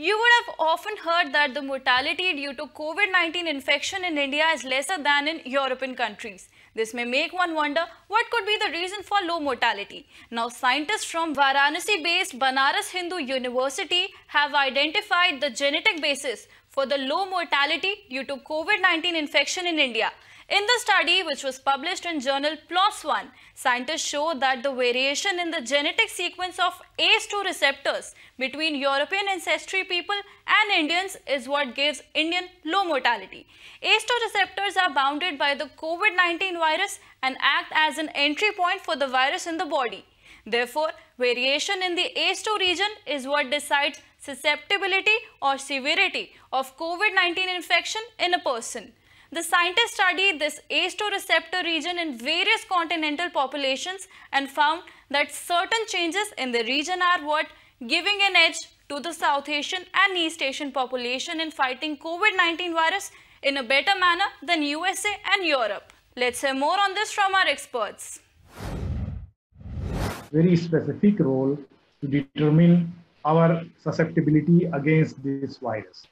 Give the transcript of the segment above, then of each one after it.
You would have often heard that the mortality due to COVID 19 infection in India is lesser than in European countries. This may make one wonder what could be the reason for low mortality. Now, scientists from Varanasi based Banaras Hindu University have identified the genetic basis for the low mortality due to COVID 19 infection in India. In the study, which was published in journal PLOS One, scientists show that the variation in the genetic sequence of ACE2 receptors between European ancestry people and Indians is what gives Indian low mortality. ACE2 receptors are bounded by the COVID-19 virus and act as an entry point for the virus in the body. Therefore, variation in the ACE2 region is what decides susceptibility or severity of COVID-19 infection in a person. The scientists studied this ACE2 receptor region in various continental populations and found that certain changes in the region are what giving an edge to the South Asian and East Asian population in fighting COVID-19 virus in a better manner than USA and Europe. Let's hear more on this from our experts. Very specific role to determine our susceptibility against this virus.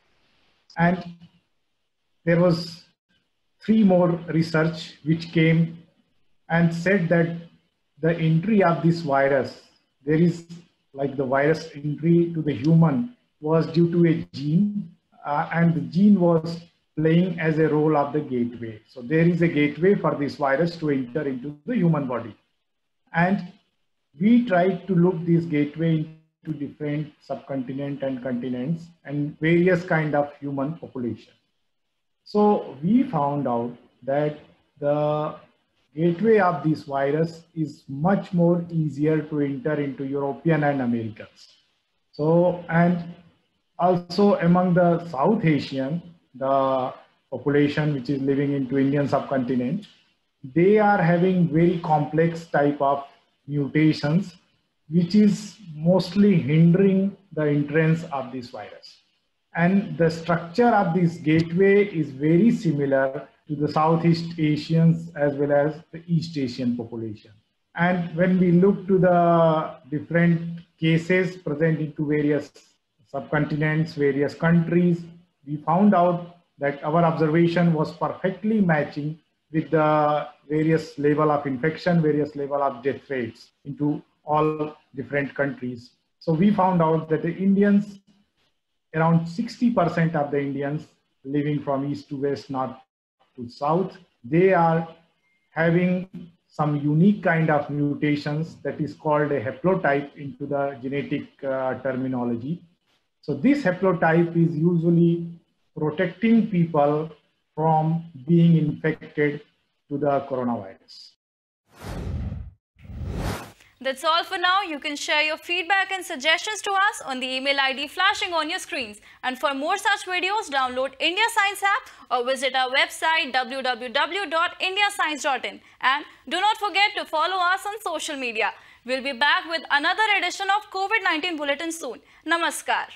And there was three more research which came and said that the entry of this virus, there is like the virus entry to the human was due to a gene uh, and the gene was playing as a role of the gateway. So there is a gateway for this virus to enter into the human body. And we tried to look this gateway into different subcontinent and continents and various kind of human population. So we found out that the gateway of this virus is much more easier to enter into European and Americans. So, and also among the South Asian, the population which is living into Indian subcontinent, they are having very complex type of mutations, which is mostly hindering the entrance of this virus. And the structure of this gateway is very similar to the Southeast Asians as well as the East Asian population. And when we look to the different cases present into various subcontinents, various countries, we found out that our observation was perfectly matching with the various level of infection, various level of death rates into all different countries. So we found out that the Indians, around 60% of the Indians living from east to west, north to south, they are having some unique kind of mutations that is called a haplotype into the genetic uh, terminology. So this haplotype is usually protecting people from being infected to the coronavirus. That's all for now. You can share your feedback and suggestions to us on the email ID flashing on your screens. And for more such videos, download India Science app or visit our website www.indiascience.in. And do not forget to follow us on social media. We'll be back with another edition of COVID-19 Bulletin soon. Namaskar.